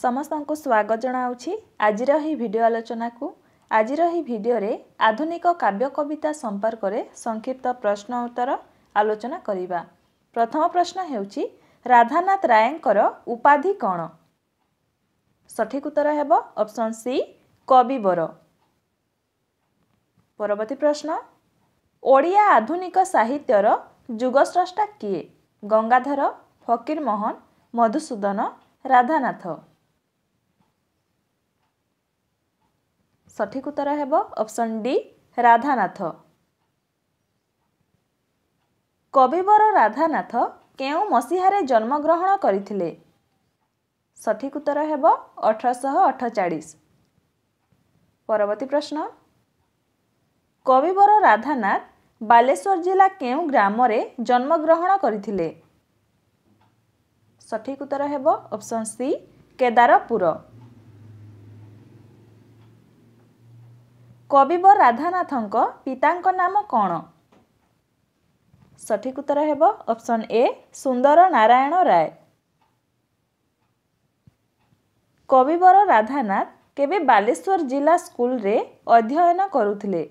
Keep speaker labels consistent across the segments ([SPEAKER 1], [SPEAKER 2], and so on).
[SPEAKER 1] ସମସ୍ତଙ୍କୁ ସ୍ୱାଗତ ଜଣାଉଛି ଆଜିର ଏହି ଭିଡ଼ିଓ ଆଲୋଚନାକୁ। ଆଜିର ଏହି ଭିଡ଼ିଓରେ ଆଧୁନିକ କାବ୍ୟ କବିତା ସମ୍ପର୍କରେ ସଂକ୍ଷିପ୍ତ ପ୍ରଶ୍ନ ଉତ୍ତର ଆଲୋଚନା କରିବା। ପ୍ରଥମ ପ୍ରଶ୍ନ ହେଉଛି ରାଧାନାଥ ରାୟଙ୍କର ଉପାଧି କ'ଣ? ସଠିକ୍ ଉତ୍ତର ହେବ ଅପସନ୍ ସି କବିବର। ପରବର୍ତ୍ତୀ ପ୍ରଶ୍ନ ଓଡ଼ିଆ ଆଧୁନିକ ସାହିତ୍ୟର ଯୁଗସ୍ରଷ୍ଟା କିଏ? ଗଙ୍ଗାଧର ଫକୀରମୋହନ ମଧୁସୂଦନ ରାଧାନାଥ। ସଠିକ୍ ଉତ୍ତର ହେବ ଅପସନ୍ ଡି ରାଧାନାଥ। କବିବର ରାଧାନାଥ କେଉଁ ମସିହାରେ ଜନ୍ମଗ୍ରହଣ କରିଥିଲେ? ସଠିକ୍ ଉତ୍ତର ହେବ ଅଠରଶହ ଅଠଚାଳିଶ। ପରବର୍ତ୍ତୀ ପ୍ରଶ୍ନ। କବିବର ରାଧାନାଥ ବାଲେଶ୍ୱର ଜିଲ୍ଲା କେଉଁ ଗ୍ରାମରେ ଜନ୍ମଗ୍ରହଣ କରିଥିଲେ? ସଠିକ୍ ଉତ୍ତର ହେବ ଅପସନ୍ ସି କେଦାରପୁର। କବିବର ରାଧାନାଥଙ୍କ ପିତାଙ୍କ ନାମ କ'ଣ? ସଠିକ୍ ଉତ୍ତର ହେବ ଅପସନ୍ ଏ ସୁନ୍ଦର ନାରାୟଣ ରାୟ। କବିବର ରାଧାନାଥ କେବେ ବାଲେଶ୍ୱର ଜିଲ୍ଲା ସ୍କୁଲରେ ଅଧ୍ୟୟନ କରୁଥିଲେ?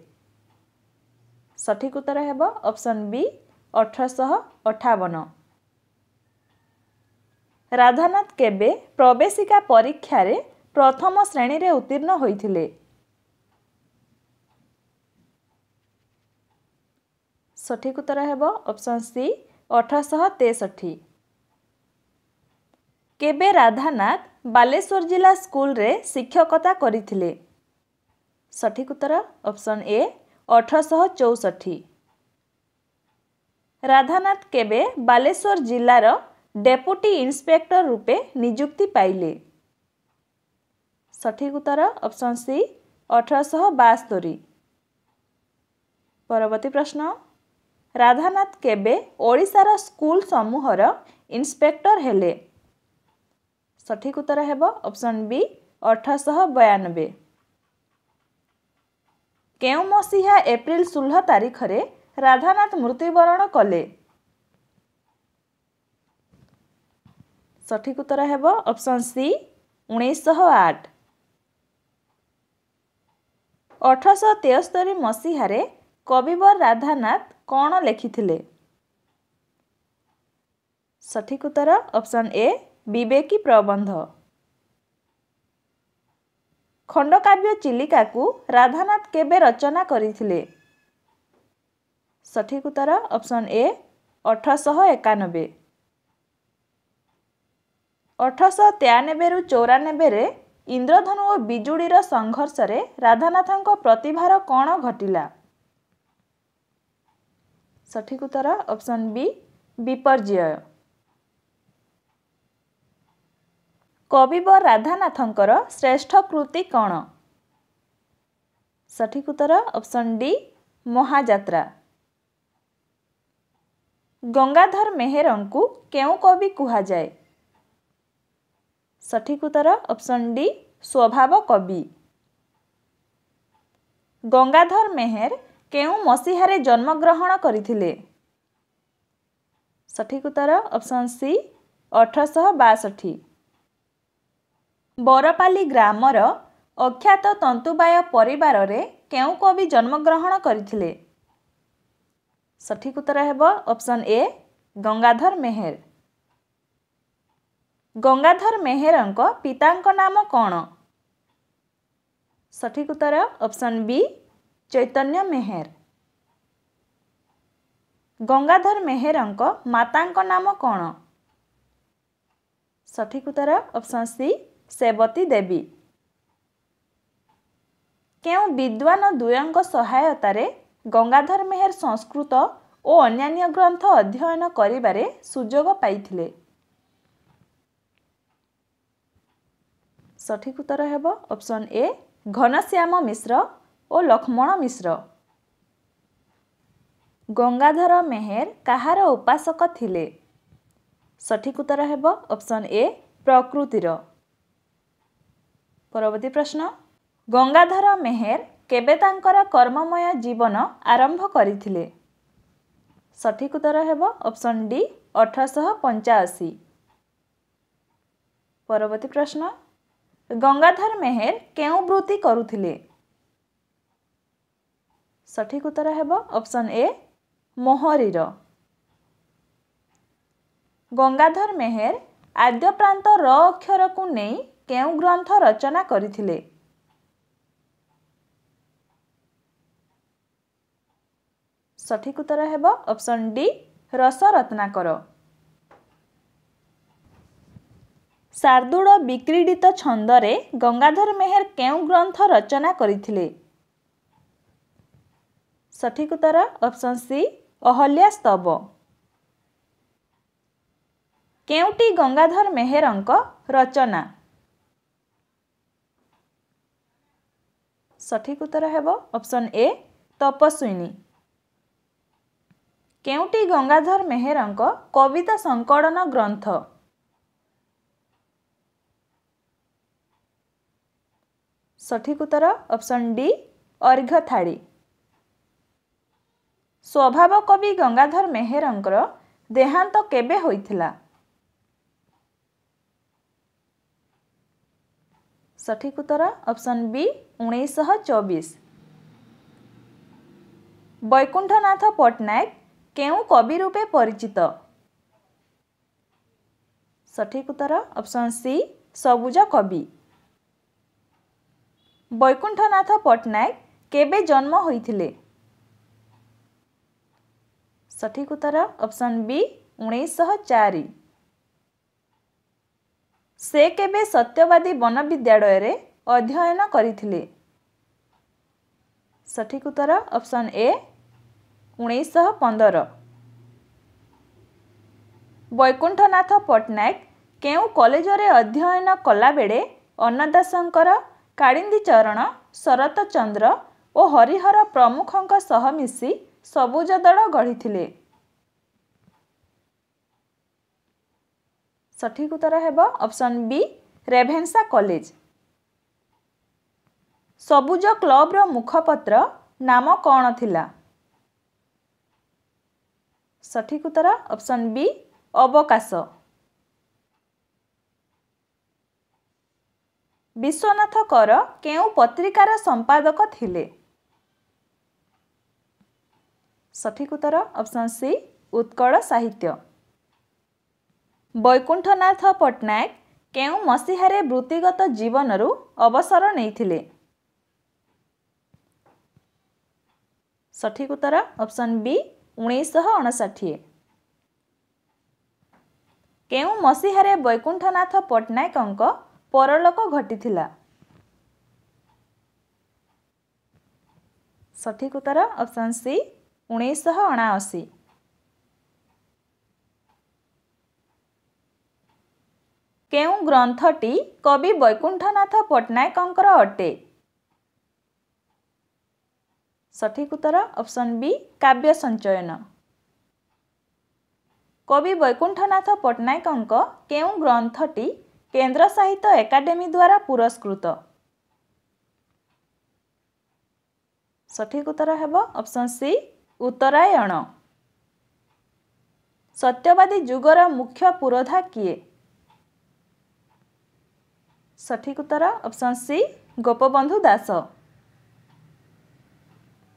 [SPEAKER 1] ସଠିକ୍ ଉତ୍ତର ହେବ ଅପସନ୍ ବି ଅଠରଶହ ଅଠାବନ। ରାଧାନାଥ କେବେ ପ୍ରବେଶିକା ପରୀକ୍ଷାରେ ପ୍ରଥମ ଶ୍ରେଣୀରେ ଉତ୍ତୀର୍ଣ୍ଣ ହୋଇଥିଲେ? ସଠିକ୍ ଉତ୍ତର ହେବ ଅପସନ୍ ସି ଅଠରଶହ ତେଷଠି। କେବେ ରାଧାନାଥ ବାଲେଶ୍ୱର ଜିଲ୍ଲା ସ୍କୁଲରେ ଶିକ୍ଷକତା କରିଥିଲେ? ସଠିକ୍ ଉତ୍ତର ଅପସନ୍ ଏ ଅଠରଶହ ଚଉଷଠି। ରାଧାନାଥ କେବେ ବାଲେଶ୍ୱର ଜିଲ୍ଲାର ଡେପୁଟି ଇନ୍ସପେକ୍ଟର ରୂପେ ନିଯୁକ୍ତି ପାଇଲେ? ସଠିକ୍ ଉତ୍ତର ଅପସନ୍ ସି ଅଠରଶହ ବାସ୍ତୋରି। ପରବର୍ତ୍ତୀ ପ୍ରଶ୍ନ ରାଧାନାଥ କେବେ ଓଡ଼ିଶାର ସ୍କୁଲ ସମୂହର ଇନ୍ସପେକ୍ଟର ହେଲେ? ସଠିକ୍ ଉତ୍ତର ହେବ ଅପସନ୍ ବି ଅଠରଶହ ବୟାନବେ। କେଉଁ ମସିହା ଏପ୍ରିଲ ଷୋହଳ ତାରିଖରେ ରାଧାନାଥ ମୃତ୍ୟୁବରଣ କଲେ? ସଠିକ୍ ଉତ୍ତର ହେବ ଅପସନ୍ ସି ଉଣେଇଶହ ଆଠ। ଅଠରଶହ ତେସ୍ତରୀ ମସିହାରେ କବିବର ରାଧାନାଥ କ'ଣ ଲେଖିଥିଲେ? ସଠିକ୍ ଉତ୍ତର ଅପସନ୍ ଏ ବିବେକୀ ପ୍ରବନ୍ଧ। ଖଣ୍ଡକାବ୍ୟ ଚିଲିକାକୁ ରାଧାନାଥ କେବେ ରଚନା କରିଥିଲେ? ସଠିକ୍ ଉତ୍ତର ଅପସନ୍ ଏ ଅଠରଶହ ଏକାନବେ। ଅଠରଶହ ତେୟାନବେରୁ ଚଉରାନବେରେ ଇନ୍ଦ୍ରଧନୁ ଓ ବିଜୁଳିର ସଂଘର୍ଷରେ ରାଧାନାଥଙ୍କ ପ୍ରତିଭାର କ'ଣ ଘଟିଲା? ସଠିକ୍ ଉତ୍ତର ଅପସନ୍ ବି ବିପର୍ଯ୍ୟୟ କବିବର ରାଧାନାଥଙ୍କର ଶ୍ରେଷ୍ଠ କୃତି କ'ଣ? ସଠିକ୍ ଉତ୍ତର ଅପସନ୍ ଡି ମହାଯାତ୍ରା। ଗଙ୍ଗାଧର ମେହେରଙ୍କୁ କେଉଁ କବି କୁହାଯାଏ? ସଠିକ୍ ଉତ୍ତର ଅପସନ୍ ଡି ସ୍ୱଭାବ କବି। ଗଙ୍ଗାଧର ମେହେର କେଉଁ ମସିହାରେ ଜନ୍ମଗ୍ରହଣ କରିଥିଲେ? ସଠିକ୍ ଉତ୍ତର ଅପସନ୍ ସି ଅଠରଶହ ବାଷଠି ବରପାଲି ଗ୍ରାମର ଅଖ୍ୟାତ ତନ୍ତୁବାୟ ପରିବାରରେ କେଉଁ କବି ଜନ୍ମଗ୍ରହଣ କରିଥିଲେ? ସଠିକ୍ ଉତ୍ତର ହେବ ଅପସନ୍ ଏ ଗଙ୍ଗାଧର ମେହେର। ଗଙ୍ଗାଧର ମେହେରଙ୍କ ପିତାଙ୍କ ନାମ କ'ଣ? ସଠିକ୍ ଉତ୍ତର ଅପସନ୍ ବି ଚୈତନ୍ୟ ମେହେର। ଗଙ୍ଗାଧର ମେହେରଙ୍କ ମାତାଙ୍କ ନାମ କ'ଣ? ସଠିକ୍ ଉତ୍ତର ଅପସନ୍ ସି ସେବତୀ ଦେବୀ। କେଉଁ ବିଦ୍ୱାନ ଦ୍ୱୟଙ୍କ ସହାୟତାରେ ଗଙ୍ଗାଧର ମେହେର ସଂସ୍କୃତ ଓ ଅନ୍ୟାନ୍ୟ ଗ୍ରନ୍ଥ ଅଧ୍ୟୟନ କରିବାରେ ସୁଯୋଗ ପାଇଥିଲେ? ସଠିକ୍ ଉତ୍ତର ହେବ ଅପସନ୍ ଏ ଘନଶ୍ୟାମ ମିଶ୍ର ଓ ଲକ୍ଷ୍ମଣ ମିଶ୍ର। ଗଙ୍ଗାଧର ମେହେର କାହାର ଉପାସକ ଥିଲେ? ସଠିକ୍ ଉତ୍ତର ହେବ ଅପସନ୍ ଏ ପ୍ରକୃତିର। ପରବର୍ତ୍ତୀ ପ୍ରଶ୍ନ ଗଙ୍ଗାଧର ମେହେର କେବେ ତାଙ୍କର କର୍ମମୟ ଜୀବନ ଆରମ୍ଭ କରିଥିଲେ? ସଠିକ୍ ଉତ୍ତର ହେବ ଅପସନ୍ ଡି ଅଠରଶହ ପଞ୍ଚାଅଶୀ। ପରବର୍ତ୍ତୀ ପ୍ରଶ୍ନ ଗଙ୍ଗାଧର ମେହେର କେଉଁ ବୃତ୍ତି କରୁଥିଲେ? ସଠିକ୍ ଉତ୍ତର ହେବ ଅପସନ୍ ଏ ମୋହରିର। ଗଙ୍ଗାଧର ମେହେର ଆଦ୍ୟପ୍ରାନ୍ତ ର ଅକ୍ଷରକୁ ନେଇ କେଉଁ ଗ୍ରନ୍ଥ ରଚନା କରିଥିଲେ? ସଠିକ୍ ଉତ୍ତର ହେବ ଅପସନ୍ ଡି ରସ ରତ୍ନାକର ଶାର୍ଦୁଳ ବିକ୍ରୀଡ଼ିତ ଛନ୍ଦରେ ଗଙ୍ଗାଧର ମେହେର କେଉଁ ଗ୍ରନ୍ଥ ରଚନା କରିଥିଲେ? ସଠିକ୍ ଉତ୍ତର ଅପସନ୍ ସି ଅହଲ୍ୟା ସ୍ତବ। କେଉଁଟି ଗଙ୍ଗାଧର ମେହେରଙ୍କ ରଚନା? ସଠିକ୍ ଉତ୍ତର ହେବ ଅପସନ୍ ଏ ତପସ୍ୱିନୀ। କେଉଁଟି ଗଙ୍ଗାଧର ମେହେରଙ୍କ କବିତା ସଂକଳନ ଗ୍ରନ୍ଥ? ସଠିକ୍ ଉତ୍ତର ଅପସନ୍ ଡି ଅର୍ଘ୍ୟଥାଳି ସ୍ୱଭାବ କବି ଗଙ୍ଗାଧର ମେହେରଙ୍କର ଦେହାନ୍ତ କେବେ ହୋଇଥିଲା? ସଠିକ୍ ଉତ୍ତର ଅପସନ୍ ବି ଉଣେଇଶହ ଚବିଶ। ବୈକୁଣ୍ଠନାଥ ପଟ୍ଟନାୟକ କେଉଁ କବି ରୂପେ ପରିଚିତ? ସଠିକ୍ ଉତ୍ତର ଅପସନ୍ ସି ସବୁଜ କବି। ବୈକୁଣ୍ଠନାଥ ପଟ୍ଟନାୟକ କେବେ ଜନ୍ମ ହୋଇଥିଲେ? ସଠିକ୍ ଉତ୍ତର ଅପସନ୍ ବି ଉଣେଇଶହ ଚାରି ସେ କେବେ ସତ୍ୟବାଦୀ ବନ ବିଦ୍ୟାଳୟରେ ଅଧ୍ୟୟନ କରିଥିଲେ ସଠିକ୍ ଉତ୍ତର ଅପସନ୍ ଏ ଉଣେଇଶହ ପନ୍ଦର ବୈକୁଣ୍ଠନାଥ ପଟ୍ଟନାୟକ କେଉଁ କଲେଜରେ ଅଧ୍ୟୟନ କଲାବେଳେ ଅନ୍ନଦାସଙ୍କର କାଳିନ୍ଦୀ ଚରଣ ଶରତ ଚନ୍ଦ୍ର ଓ ହରିହର ପ୍ରମୁଖଙ୍କ ସହ ମିଶି ସବୁଜ ଦଳ ଗଢ଼ିଥିଲେ। ସଠିକ୍ ଉତ୍ତର ହେବ ଅପସନ୍ ବି ରେଭେନ୍ସା କଲେଜ। ସବୁଜ କ୍ଲବର ମୁଖପତ୍ର ନାମ କ'ଣ ଥିଲା? ସଠିକ୍ ଉତ୍ତର ଅପସନ୍ ବି ଅବକାଶ। ବିଶ୍ୱନାଥ କର କେଉଁ ପତ୍ରିକାର ସମ୍ପାଦକ ଥିଲେ? ସଠିକ୍ ଉତ୍ତର ଅପସନ୍ ସି ଉତ୍କଳ ସାହିତ୍ୟ। ବୈକୁଣ୍ଠନାଥ ପଟ୍ଟନାୟକ କେଉଁ ମସିହାରେ ବୃତ୍ତିଗତ ଜୀବନରୁ ଅବସର ନେଇଥିଲେ? ସଠିକ୍ ଉତ୍ତର ଅପସନ୍ ବି ଉଣେଇଶହ ଅଣଷାଠିଏ। କେଉଁ ମସିହାରେ ବୈକୁଣ୍ଠନାଥ ପଟ୍ଟନାୟକଙ୍କ ପରଲୋକ ଘଟିଥିଲା? ସଠିକ୍ ଉତ୍ତର ଅପସନ୍ ସି ଉଣେଇଶହ ଅଣାଅଶୀ। କେଉଁ ଗ୍ରନ୍ଥଟି କବି ବୈକୁଣ୍ଠନାଥ ପଟ୍ଟନାୟକଙ୍କର ଅଟେ? ସଠିକ୍ ଉତ୍ତର ଅପସନ୍ ବି କାବ୍ୟ ସଞ୍ଚୟନ। କବି ବୈକୁଣ୍ଠନାଥ ପଟ୍ଟନାୟକଙ୍କ କେଉଁ ଗ୍ରନ୍ଥଟି କେନ୍ଦ୍ର ସାହିତ୍ୟ ଏକାଡେମୀ ଦ୍ୱାରା ପୁରସ୍କୃତ? ସଠିକ୍ ଉତ୍ତର ହେବ ଅପସନ୍ ସି ଉତ୍ତରାୟଣ। ସତ୍ୟବାଦୀ ଯୁଗର ମୁଖ୍ୟ ପୁରୋଧା କିଏ? ସଠିକ୍ ଉତ୍ତର ଅପସନ୍ ସି ଗୋପବନ୍ଧୁ ଦାସ।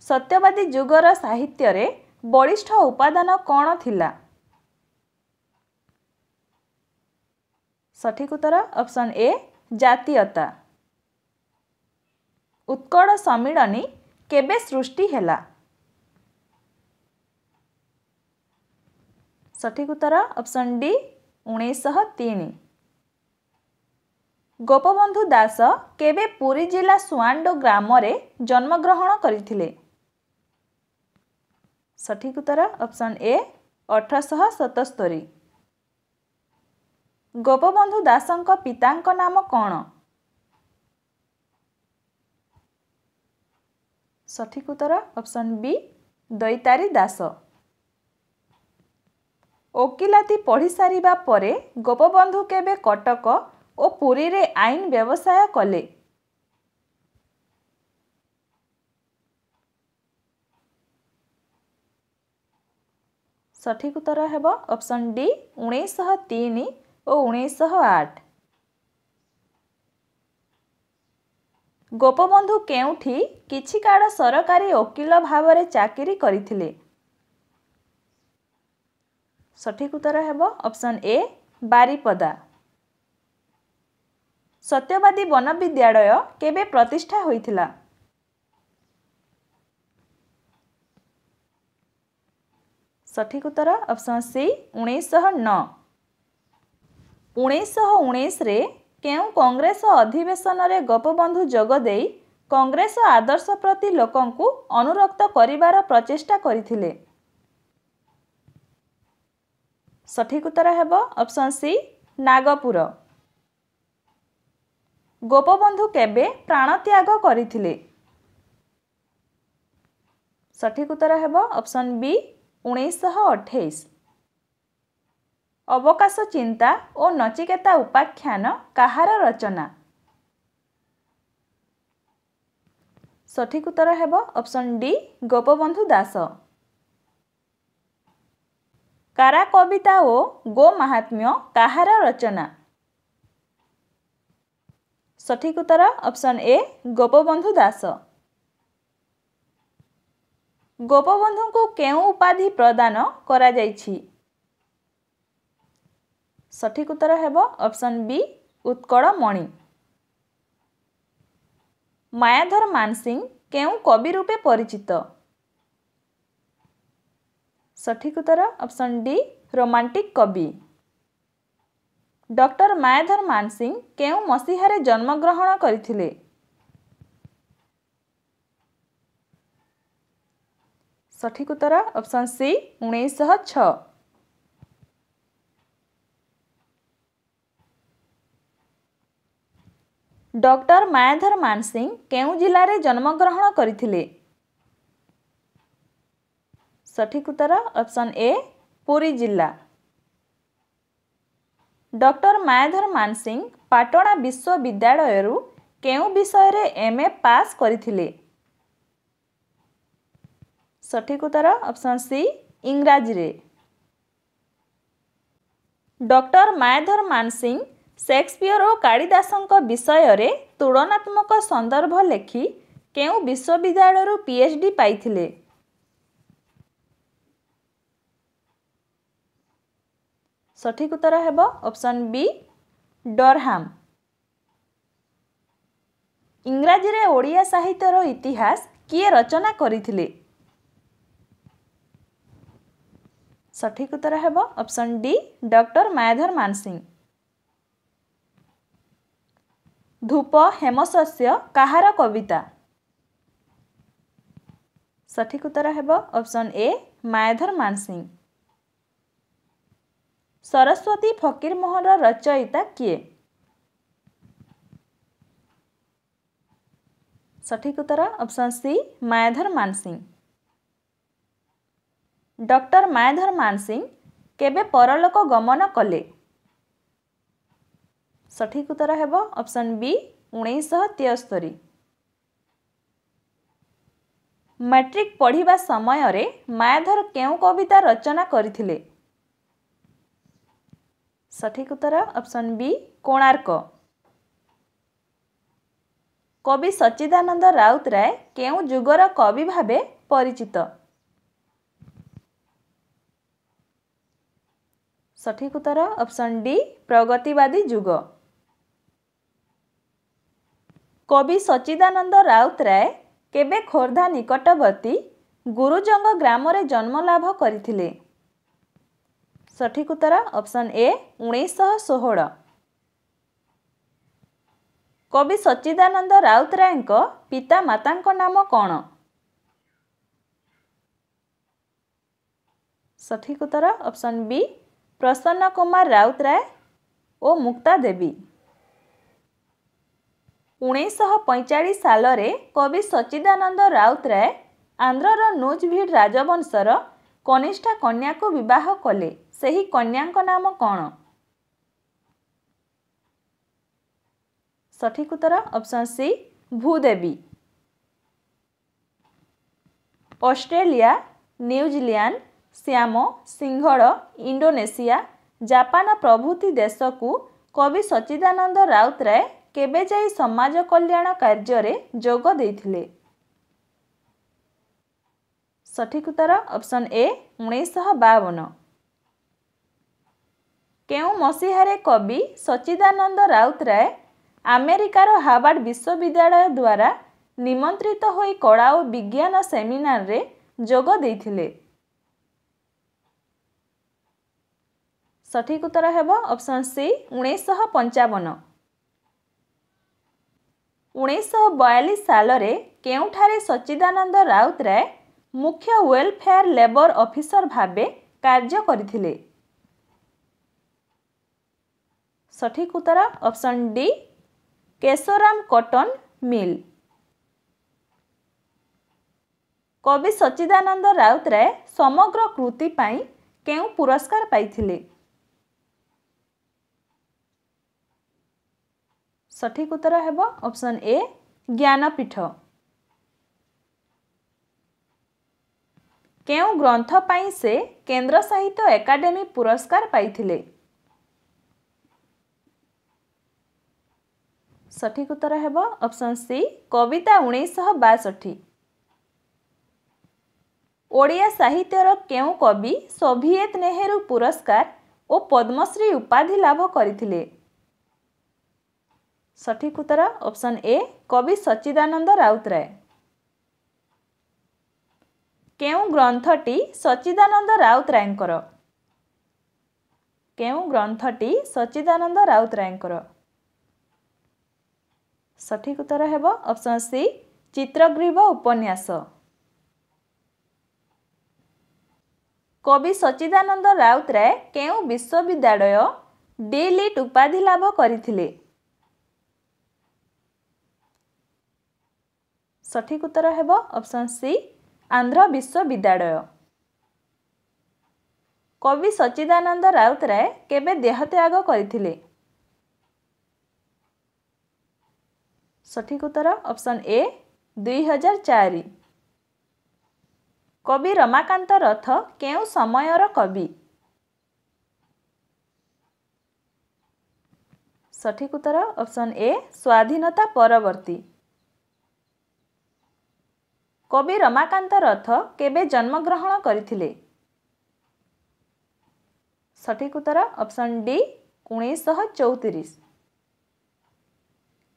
[SPEAKER 1] ସତ୍ୟବାଦୀ ଯୁଗର ସାହିତ୍ୟରେ ବଳିଷ୍ଠ ଉପାଦାନ କ'ଣ ଥିଲା? ସଠିକ୍ ଉତ୍ତର ଅପସନ୍ ଏ ଜାତୀୟତା। ଉତ୍କଳ ସମ୍ମିଳନୀ କେବେ ସୃଷ୍ଟି ହେଲା? ସଠିକ୍ ଉତ୍ତର ଅପସନ୍ ଡି ଉଣେଇଶହ ତିନି ଗୋପବନ୍ଧୁ ଦାସ କେବେ ପୁରୀ ଜିଲ୍ଲା ସୁଆଣ୍ଡୋ ଗ୍ରାମରେ ଜନ୍ମଗ୍ରହଣ କରିଥିଲେ ସଠିକ୍ ଉତ୍ତର ଅପସନ୍ ଏ ଅଠରଶହ ସତସ୍ତରୀ ଗୋପବନ୍ଧୁ ଦାସଙ୍କ ପିତାଙ୍କ ନାମ କ'ଣ ସଠିକ୍ ଉତ୍ତର ଅପସନ୍ ବି ଦୈତାରୀ ଦାସ ଓକିଲାତି ପଢ଼ି ସାରିବା ପରେ ଗୋପବନ୍ଧୁ କେବେ କଟକ ଓ ପୁରୀରେ ଆଇନ ବ୍ୟବସାୟ କଲେ? ସଠିକ୍ ଉତ୍ତର ହେବ ଅପସନ୍ ଡି ଉଣେଇଶହ ତିନି ଓ ଉଣେଇଶହ ଆଠ। ଗୋପବନ୍ଧୁ କେଉଁଠି କିଛି କାଳ ସରକାରୀ ଓକିଲ ଭାବରେ ଚାକିରି କରିଥିଲେ? ସଠିକ୍ ଉତ୍ତର ହେବ ଅପସନ୍ ଏ ବାରିପଦା। ସତ୍ୟବାଦୀ ବନ ବିଦ୍ୟାଳୟ କେବେ ପ୍ରତିଷ୍ଠା ହୋଇଥିଲା? ସଠିକ୍ ଉତ୍ତର ଅପସନ୍ ସି ଉଣେଇଶହ ନଅ। ଉଣେଇଶହ ଉଣେଇଶରେ କେଉଁ କଂଗ୍ରେସ ଅଧିବେଶନରେ ଗୋପବନ୍ଧୁ ଯୋଗ ଦେଇ କଂଗ୍ରେସ ଆଦର୍ଶ ପ୍ରତି ଲୋକଙ୍କୁ ଅନୁରକ୍ତ କରିବାର ପ୍ରଚେଷ୍ଟା କରିଥିଲେ? ସଠିକ୍ ଉତ୍ତର ହେବ ଅପସନ୍ ସି ନାଗପୁର। ଗୋପବନ୍ଧୁ କେବେ ପ୍ରାଣତ୍ୟାଗ କରିଥିଲେ? ସଠିକ୍ ଉତ୍ତର ହେବ ଅପସନ୍ ବି ଉଣେଇଶହ ଅଠେଇଶ। ଅବକାଶ ଚିନ୍ତା ଓ ନଚିକେତା ଉପାଖ୍ୟାନ କାହାର ରଚନା? ସଠିକ୍ ଉତ୍ତର ହେବ ଅପସନ୍ ଡି ଗୋପବନ୍ଧୁ ଦାସ। କାରା କବିତା ଓ ଗୋ ମାହାତ୍ମ୍ୟ କାହାର ରଚନା? ସଠିକ୍ ଉତ୍ତର ଅପସନ୍ ଏ ଗୋପବନ୍ଧୁ ଦାସ। ଗୋପବନ୍ଧୁଙ୍କୁ କେଉଁ ଉପାଧି ପ୍ରଦାନ କରାଯାଇଛି? ସଠିକ୍ ଉତ୍ତର ହେବ ଅପସନ୍ ବି ଉତ୍କଳମଣି। ମାୟାଧର ମାନସିଂ କେଉଁ କବି ରୂପେ ପରିଚିତ? ସଠିକ୍ ଉତ୍ତର ଅପସନ୍ ଡି ରୋମାଣ୍ଟିକ୍ କବି। ଡକ୍ଟର ମାୟାଧର ମାନସିଂ କେଉଁ ମସିହାରେ ଜନ୍ମଗ୍ରହଣ କରିଥିଲେ? ସଠିକ୍ ଉତ୍ତର ଅପସନ୍ ସି ଉଣେଇଶହ ଛଅ। ଡକ୍ଟର ମାୟାଧର ମାନସିଂ କେଉଁ ଜିଲ୍ଲାରେ ଜନ୍ମଗ୍ରହଣ କରିଥିଲେ? ସଠିକ୍ ଉତ୍ତର ଅପସନ୍ ଏ ପୁରୀ ଜିଲ୍ଲା। ଡକ୍ଟର ମାୟାଧର ମାନସିଂ ପାଟଣା ବିଶ୍ୱବିଦ୍ୟାଳୟରୁ କେଉଁ ବିଷୟରେ ଏମ୍ ଏ ପାସ୍ କରିଥିଲେ? ସଠିକ୍ ଉତ୍ତର ଅପସନ୍ ସି ଇଂରାଜୀରେ। ଡକ୍ଟର ମାୟାଧର ମାନସିଂ ସେକ୍ସପିୟର ଓ କାଳିଦାସଙ୍କ ବିଷୟରେ ତୁଳନାତ୍ମକ ସନ୍ଦର୍ଭ ଲେଖି କେଉଁ ବିଶ୍ୱବିଦ୍ୟାଳୟରୁ ପିଏଚ୍ ଡି ପାଇଥିଲେ? ସଠିକ୍ ଉତ୍ତର ହେବ ଅପସନ୍ ବି ଡରହାମ୍ ଇଂରାଜୀରେ ଓଡ଼ିଆ ସାହିତ୍ୟର ଇତିହାସ କିଏ ରଚନା କରିଥିଲେ? ସଠିକ୍ ଉତ୍ତର ହେବ option D doctor Mayadhar Mansingh Dhupa Hemasasya କାହାର କବିତା? ସଠିକ୍ ଉତ୍ତର ହେବ ଅପସନ୍ ଏ ମାୟାଧର ମାନସିଂ ସରସ୍ୱତୀ ଫକୀରମୋହନର ରଚୟିତା କିଏ? ସଠିକ୍ ଉତ୍ତର option C Mayadhar Mansingh doctor Mayadhar Mansingh କେବେ ପରଲୋକ ଗମନ କଲେ? ସଠିକ୍ ଉତ୍ତର ହେବ ଅପସନ୍ ବି ଉଣେଇଶହ ତେସ୍ତରୀ। ମାଟ୍ରିକ୍ ପଢ଼ିବା ସମୟରେ ମାୟାଧର କେଉଁ କବିତା ରଚନା କରିଥିଲେ? ସଠିକ୍ ଉତ୍ତର ଅପସନ୍ ବି କୋଣାର୍କ। କବି ସଚ୍ଚିଦାନନ୍ଦ ରାଉତରାୟ କେଉଁ ଯୁଗର କବି ଭାବେ ପରିଚିତ? ସଠିକ୍ ଉତ୍ତର ଅପସନ୍ ଡି ପ୍ରଗତିବାଦୀ ଯୁଗ। କବି ସଚ୍ଚିଦାନନ୍ଦ ରାଉତରାୟ କେବେ ଖୋର୍ଦ୍ଧା ନିକଟବର୍ତ୍ତୀ ଗୁରୁଜଙ୍ଗ ଗ୍ରାମରେ ଜନ୍ମଲାଭ ସଠିକ୍ ଉତ୍ତର ଅପସନ୍ ଏ ଉଣେଇଶହ ଷୋହଳ କବି ସଚ୍ଚିଦାନନ୍ଦ ରାଉତରାୟଙ୍କ ପିତାମାତାଙ୍କ ନାମ କ'ଣ? ସଠିକ୍ ଉତ୍ତର ଅପସନ୍ ବି ପ୍ରସନ୍ନ କୁମାର ରାଉତରାୟ ଓ ମୁକ୍ତା ଦେବୀ। ଉଣେଇଶହ ପଇଁଚାଳିଶ ସାଲରେ କବି ସଚ୍ଚିଦାନନ୍ଦ ରାଉତରାୟ ଆନ୍ଧ୍ରର ନୁଜଭିଡ଼ ରାଜବଂଶର କନିଷ୍ଠା କନ୍ୟାକୁ ବିବାହ କଲେ। ସେହି କନ୍ୟାଙ୍କ ନାମ କ'ଣ? ସଠିକ୍ ଉତ୍ତର option C Bhudevi. Australia New Zealand Shyam Sinhala Indonesia Japan ପ୍ରଭୃତି ଦେଶକୁ କବି ସଚ୍ଚିଦାନନ୍ଦ ରାଉତରାୟ କେବେ ଯାଇ ସମାଜ କଲ୍ୟାଣ କାର୍ଯ୍ୟରେ ଯୋଗ ଦେଇଥିଲେ? ସଠିକ୍ ଉତ୍ତର ଅପସନ୍ ଏ ଉଣେଇଶହ ବାବନ କେଉଁ ମସିହାରେ କବି ସଚ୍ଚିଦାନନ୍ଦ ରାଉତରାୟ ଆମେରିକାର ହାର୍ଭାର୍ଡ ବିଶ୍ୱବିଦ୍ୟାଳୟ ଦ୍ୱାରା ନିମନ୍ତ୍ରିତ ହୋଇ କଳା ଓ ବିଜ୍ଞାନ ସେମିନାରରେ ଯୋଗ ଦେଇଥିଲେ? ସଠିକ୍ ଉତ୍ତର ହେବ ଅପସନ୍ ସି ଉଣେଇଶହ ପଞ୍ଚାବନ। ଉଣେଇଶହ ବୟାଳିଶ ସାଲରେ କେଉଁଠାରେ ସଚ୍ଚିଦାନନ୍ଦ ରାଉତରାୟ ମୁଖ୍ୟ ୱେଲଫେୟାର ଲେବର ଅଫିସର ଭାବେ କାର୍ଯ୍ୟ କରିଥିଲେ? ସଠିକ୍ ଉତ୍ତର option D Kesoram cotton mill କବି ସଚ୍ଚିଦାନନ୍ଦ ରାଉତରାୟ ସମଗ୍ର କୃତି ପାଇଁ କେଉଁ ପୁରସ୍କାର ପାଇଥିଲେ ସଠିକ୍ ଉତ୍ତର ହେବ ଅପସନ୍ ଏ ଜ୍ଞାନପୀଠ କେଉଁ ଗ୍ରନ୍ଥ ପାଇଁ ସେ କେନ୍ଦ୍ର ସାହିତ୍ୟ ଏକାଡେମୀ ପୁରସ୍କାର ପାଇଥିଲେ ସଠିକ୍ ଉତ୍ତର ହେବ ଅପସନ୍ ସି କବିତା ଉଣେଇଶହ ବାଷଠି। ଓଡ଼ିଆ ସାହିତ୍ୟର କେଉଁ କବି ସୋଭିଏତ୍ ନେହେରୁ ପୁରସ୍କାର ଓ ପଦ୍ମଶ୍ରୀ ଉପାଧି ଲାଭ କରିଥିଲେ? ସଠିକ୍ ଉତ୍ତର ଅପସନ୍ ଏ କବି ସଚ୍ଚିଦାନନ୍ଦ ରାଉତରାୟ। କେଉଁ ଗ୍ରନ୍ଥଟି ସଚ୍ଚିଦାନନ୍ଦ ରାଉତରାୟଙ୍କର? କେଉଁ ଗ୍ରନ୍ଥଟି ସଚ୍ଚିଦାନନ୍ଦ ରାଉତରାୟଙ୍କର? ସଠିକ୍ ଉତ୍ତର ହେବ ଅପସନ୍ ସି ଚିତ୍ରଗ୍ରୀବ ଉପନ୍ୟାସ। କବି ସଚ୍ଚିଦାନନ୍ଦ ରାଉତରାୟ କେଉଁ ବିଶ୍ୱବିଦ୍ୟାଳୟ ଡି ଲିଟ୍ ଉପାଧି ଲାଭ କରିଥିଲେ? ସଠିକ୍ ଉତ୍ତର ହେବ ଅପସନ୍ ସି ଆନ୍ଧ୍ର ବିଶ୍ୱବିଦ୍ୟାଳୟ। କବି ସଚ୍ଚିଦାନନ୍ଦ ରାଉତରାୟ କେବେ ଦେହତ୍ୟାଗ କରିଥିଲେ? ସଠିକ୍ ଉତ୍ତର ଅପସନ୍ ଏ ଦୁଇ ହଜାର ଚାରି। କବି ରମାକାନ୍ତ ରଥ କେଉଁ ସମୟର କବି? ସଠିକ୍ ଉତ୍ତର ଅପସନ୍ ଏ ସ୍ୱାଧୀନତା ପରବର୍ତ୍ତୀ। କବି ରମାକାନ୍ତ ରଥ କେବେ ଜନ୍ମଗ୍ରହଣ କରିଥିଲେ? ସଠିକ୍ ଉତ୍ତର ଅପସନ୍ ଡି ଉଣେଇଶହ ଚଉତିରିଶ।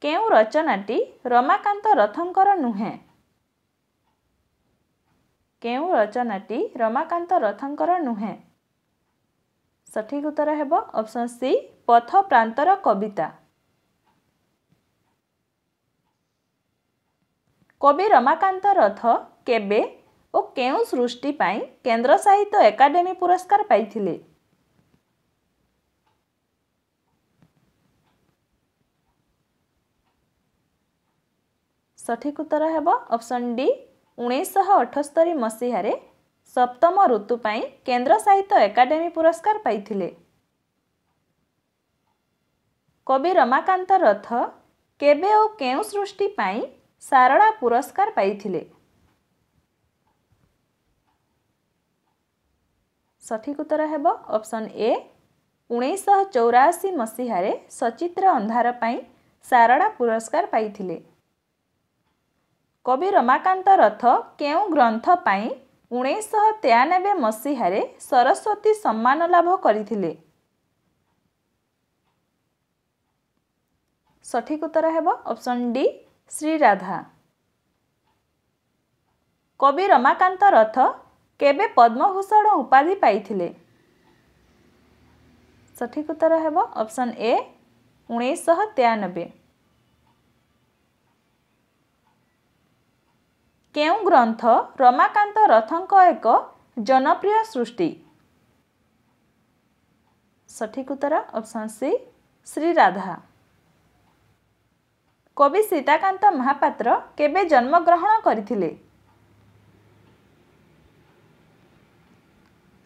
[SPEAKER 1] କେଉଁ ରଚନାଟି ରମାକାନ୍ତ ରଥଙ୍କର ନୁହେଁ? କେଉଁ ରଚନାଟି ରମାକାନ୍ତ ରଥଙ୍କର ନୁହେଁ? ସଠିକ୍ ଉତ୍ତର ହେବ ଅପସନ୍ ସି ପଥ ପ୍ରାନ୍ତର କବିତା। କବି ରମାକାନ୍ତ ରଥ କେବେ ଓ କେଉଁ ସୃଷ୍ଟି ପାଇଁ କେନ୍ଦ୍ର ସାହିତ୍ୟ ଏକାଡେମୀ ପୁରସ୍କାର ପାଇଥିଲେ? ସଠିକ୍ ଉତ୍ତର ହେବ ଅପସନ୍ ଡି ଉଣେଇଶହ ଅଠସ୍ତରୀ ମସିହାରେ ସପ୍ତମ ଋତୁ ପାଇଁ କେନ୍ଦ୍ର ସାହିତ୍ୟ ଏକାଡେମୀ ପୁରସ୍କାର ପାଇଥିଲେ। କବି ରମାକାନ୍ତ ରଥ କେବେ ଓ କେଉଁ ସୃଷ୍ଟି ପାଇଁ ସାରଳା ପୁରସ୍କାର ପାଇଥିଲେ? ସଠିକ୍ ଉତ୍ତର ହେବ ଅପସନ୍ ଏ ଉଣେଇଶହ ଚଉରାଅଶୀ ମସିହାରେ ସଚିତ୍ର ଅନ୍ଧାର ପାଇଁ ସାରଳା ପୁରସ୍କାର ପାଇଥିଲେ। କବି ରମାକାନ୍ତ ରଥ କେଉଁ ଗ୍ରନ୍ଥ ପାଇଁ ଉଣେଇଶହ ତେୟାନବେ ମସିହାରେ ସରସ୍ୱତୀ ସମ୍ମାନ ଲାଭ କରିଥିଲେ? ସଠିକ୍ ଉତ୍ତର ହେବ ଅପସନ୍ ଡି ଶ୍ରୀରାଧା। କବି ରମାକାନ୍ତ ରଥ କେବେ ପଦ୍ମଭୂଷଣ ଉପାଧି ପାଇଥିଲେ? ସଠିକ୍ ଉତ୍ତର ହେବ ଅପସନ୍ ଏ ଉଣେଇଶହ ତେୟାନବେ। କେଉଁ ଗ୍ରନ୍ଥ ରମାକାନ୍ତ ରଥଙ୍କ ଏକ ଜନପ୍ରିୟ ସୃଷ୍ଟି? ସଠିକ୍ ଉତ୍ତର ଅପସନ୍ ସି ଶ୍ରୀରାଧା କବି ସୀତାକାନ୍ତ ମହାପାତ୍ର କେବେ ଜନ୍ମଗ୍ରହଣ କରିଥିଲେ?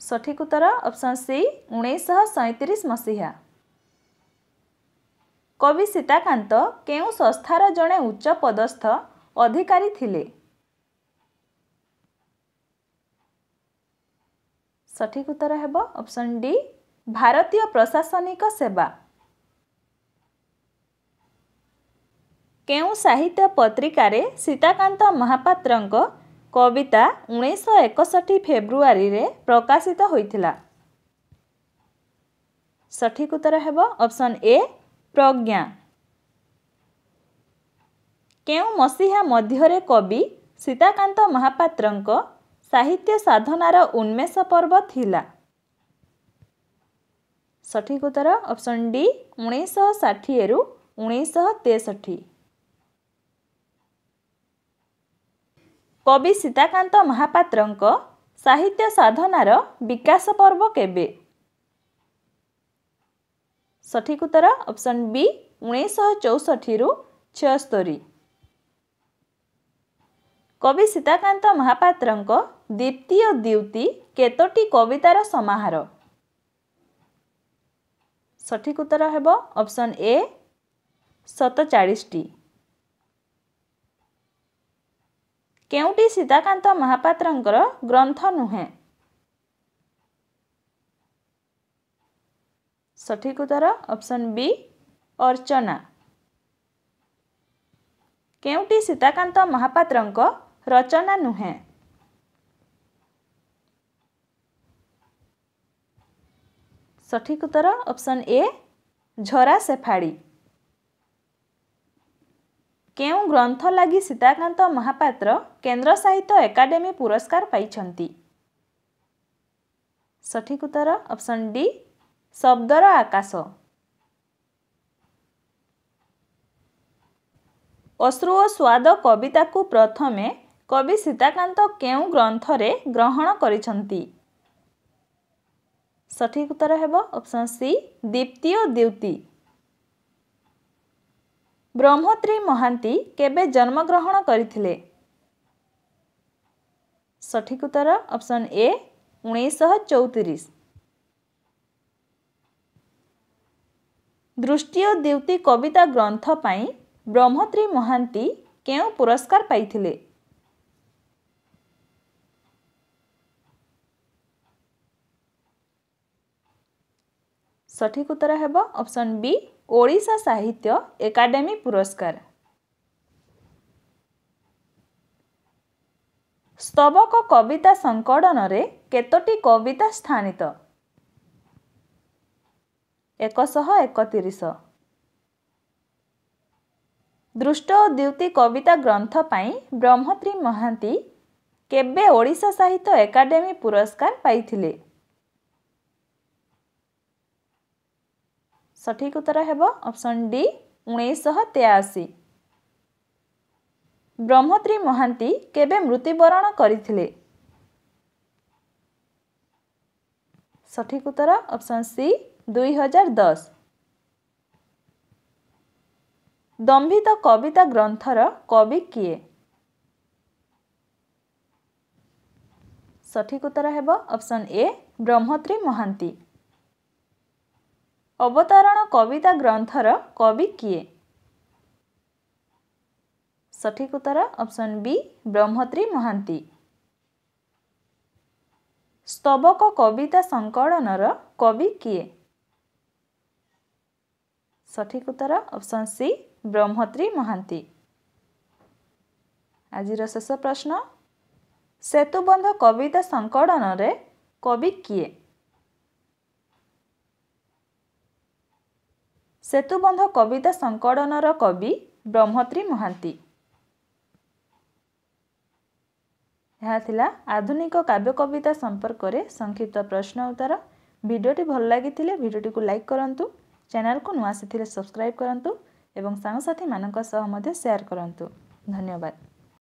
[SPEAKER 1] ସଠିକ୍ ଉତ୍ତର ଅପସନ୍ ସି ଉଣେଇଶହ ସଇଁତିରିଶ ମସିହା। କବି ସୀତାକାନ୍ତ କେଉଁ ସଂସ୍ଥାର ଜଣେ ଉଚ୍ଚ ପଦସ୍ଥ ଅଧିକାରୀ ଥିଲେ? ସଠିକ୍ ଉତ୍ତର ହେବ ଅପସନ୍ ଡି ଭାରତୀୟ ପ୍ରଶାସନିକ ସେବା। କେଉଁ ସାହିତ୍ୟ ପତ୍ରିକାରେ ସୀତାକାନ୍ତ ମହାପାତ୍ରଙ୍କ କବିତା ଉଣେଇଶହ ଏକଷଠି ଫେବୃଆରୀରେ ପ୍ରକାଶିତ ହୋଇଥିଲା? ସଠିକ୍ ଉତ୍ତର ହେବ ଅପସନ୍ ଏ ପ୍ରଜ୍ଞା। କେଉଁ ମସିହା ମଧ୍ୟରେ କବି ସୀତାକାନ୍ତ ମହାପାତ୍ରଙ୍କ ସାହିତ୍ୟ ସାଧନାର ଉନ୍ମେଷ ପର୍ବ ଥିଲା। ସଠିକ୍ ଉତ୍ତର ଅପସନ୍ ଡି ଉଣେଇଶହ ଷାଠିଏରୁ ଉଣେଇଶହ ତେଷଠି। କବି ସୀତାକାନ୍ତ ମହାପାତ୍ରଙ୍କ ସାହିତ୍ୟ ସାଧନାର ବିକାଶ ପର୍ବ କେବେ? ସଠିକ୍ ଉତ୍ତର ଅପସନ୍ ବି ଉଣେଇଶହ ଚଉଷଠିରୁ ଛଅସ୍ତରୀ। କବି ସୀତାକାନ୍ତ ମହାପାତ୍ରଙ୍କ ଦ୍ୱିତୀୟ ଦ୍ୟୁତି କେତୋଟି କବିତାର ସମାହାର? ସଠିକ୍ ଉତ୍ତର ହେବ ଅପସନ୍ ଏ ସତଚାଳିଶଟି କେଉଁଟି ସୀତାକାନ୍ତ ମହାପାତ୍ରଙ୍କର ଗ୍ରନ୍ଥ ନୁହେଁ? ସଠିକ୍ ଉତ୍ତର ଅପସନ୍ ବି ଅର୍ଚ୍ଚନା କେଉଁଟି ସୀତାକାନ୍ତ ମହାପାତ୍ରଙ୍କ ରଚନା ନୁହେଁ? ସଠିକ୍ ଉତ୍ତର ଅପସନ୍ ଏ ଝରା ସେଫାଳି କେଉଁ ଗ୍ରନ୍ଥ ଲାଗି ସୀତାକାନ୍ତ ମହାପାତ୍ର କେନ୍ଦ୍ର ସାହିତ୍ୟ ଏକାଡେମୀ ପୁରସ୍କାର ପାଇଛନ୍ତି? ସଠିକ୍ ଉତ୍ତର ଅପସନ୍ ଡି ଶବ୍ଦର ଆକାଶ। ଅଶ୍ରୁ ଓ ସ୍ୱାଦ କବିତାକୁ ପ୍ରଥମେ କବି ସୀତାକାନ୍ତ କେଉଁ ଗ୍ରନ୍ଥରେ ଗ୍ରହଣ କରିଛନ୍ତି? ସଠିକ୍ ଉତ୍ତର ହେବ ଅପସନ୍ ସି ଦୀପ୍ତି ଓ ଦ୍ୟୁତି। ବ୍ରହ୍ମତ୍ରୀ ମହାନ୍ତି କେବେ ଜନ୍ମଗ୍ରହଣ କରିଥିଲେ? ସଠିକ୍ ଉତ୍ତର ଅପସନ୍ ଏ ଉଣେଇଶହ ଚଉତିରିଶ। ଦୃଷ୍ଟି ଓ ଦ୍ୟୁତି କବିତା ଗ୍ରନ୍ଥ ପାଇଁ ବ୍ରହ୍ମତ୍ରୀ ମହାନ୍ତି କେଉଁ ପୁରସ୍କାର ପାଇଥିଲେ? ସଠିକ୍ ଉତ୍ତର ହେବ ଅପସନ୍ ବି ଓଡ଼ିଶା ସାହିତ୍ୟ ଏକାଡେମୀ ପୁରସ୍କାର। ସ୍ତବକ କବିତା ସଂକଳନରେ କେତୋଟି କବିତା ସ୍ଥାନିତ? ଏକଶହ ଏକତିରିଶ। ଦୃଷ୍ଟ ଓ ଦ୍ୟୁତି କବିତା ଗ୍ରନ୍ଥ ପାଇଁ ବ୍ରହ୍ମତ୍ରୀ ମହାନ୍ତି କେବେ ଓଡ଼ିଶା ସାହିତ୍ୟ ଏକାଡେମୀ ପୁରସ୍କାର ପାଇଥିଲେ? ସଠିକ୍ ଉତ୍ତର ହେବ ଅପସନ୍ ଡି ଉଣେଇଶହ ତେୟାଅଶୀ। ବ୍ରହ୍ମତ୍ରୀ ମହାନ୍ତି କେବେ ମୃତ୍ୟୁବରଣ କରିଥିଲେ? ସଠିକ୍ ଉତ୍ତର ଅପସନ୍ ସି ଦୁଇ ହଜାର ଦଶ। ଦମ୍ଭିତ କବିତା ଗ୍ରନ୍ଥର କବି କିଏ? ସଠିକ୍ ଉତ୍ତର ହେବ ଅପସନ୍ ଏ ବ୍ରହ୍ମତ୍ରୀ ମହାନ୍ତି। ଅବତାରଣ କବିତା ଗ୍ରନ୍ଥର କବି କିଏ? ସଠିକ୍ ଉତ୍ତର ଅପସନ୍ ବି ବ୍ରହ୍ମତ୍ରୀ ମହାନ୍ତି। ସ୍ତବକ କବିତା ସଂକଳନର କବି କିଏ? ସଠିକ୍ ଉତ୍ତର ଅପସନ୍ ସି ବ୍ରହ୍ମତ୍ରୀ ମହାନ୍ତି। ଆଜିର ଶେଷ ପ୍ରଶ୍ନ ସେତୁବନ୍ଧ କବିତା ସଂକଳନରେ କବି କିଏ? ସେତୁବନ୍ଧ କବିତା ସଂକଳନର କବି ବ୍ରହ୍ମତ୍ରୀ ମହାନ୍ତି। ଏହା ଥିଲା ଆଧୁନିକ କାବ୍ୟ କବିତା ସମ୍ପର୍କରେ ସଂକ୍ଷିପ୍ତ ପ୍ରଶ୍ନ ଉତ୍ତର। ଭିଡ଼ିଓଟି ଭଲ ଲାଗିଥିଲେ ଭିଡ଼ିଓଟିକୁ ଲାଇକ୍ କରନ୍ତୁ ଚ୍ୟାନେଲକୁ ନୂଆ ଆସିଥିଲେ ସବସ୍କ୍ରାଇବ୍ କରନ୍ତୁ ଏବଂ ସାଙ୍ଗସାଥିମାନଙ୍କ ସହ ମଧ୍ୟ ସେୟାର କରନ୍ତୁ। ଧନ୍ୟବାଦ।